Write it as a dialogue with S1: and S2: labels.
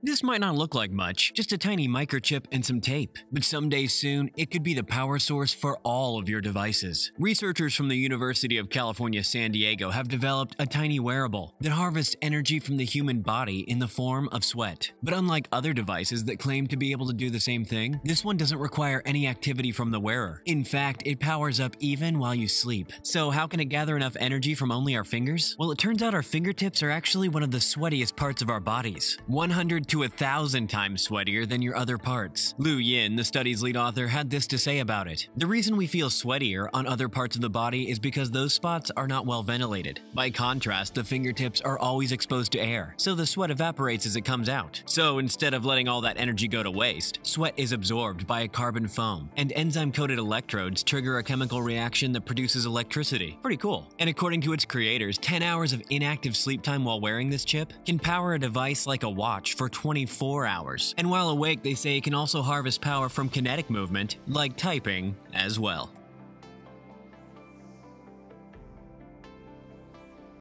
S1: This might not look like much, just a tiny microchip and some tape, but someday soon it could be the power source for all of your devices. Researchers from the University of California, San Diego have developed a tiny wearable that harvests energy from the human body in the form of sweat. But unlike other devices that claim to be able to do the same thing, this one doesn't require any activity from the wearer. In fact, it powers up even while you sleep. So how can it gather enough energy from only our fingers? Well, it turns out our fingertips are actually one of the sweatiest parts of our bodies. 100 to a thousand times sweatier than your other parts. Lu Yin, the study's lead author, had this to say about it. The reason we feel sweatier on other parts of the body is because those spots are not well ventilated. By contrast, the fingertips are always exposed to air, so the sweat evaporates as it comes out. So instead of letting all that energy go to waste, sweat is absorbed by a carbon foam, and enzyme-coated electrodes trigger a chemical reaction that produces electricity. Pretty cool. And according to its creators, 10 hours of inactive sleep time while wearing this chip can power a device like a watch for 24 hours. And while awake, they say it can also harvest power from kinetic movement, like typing, as well.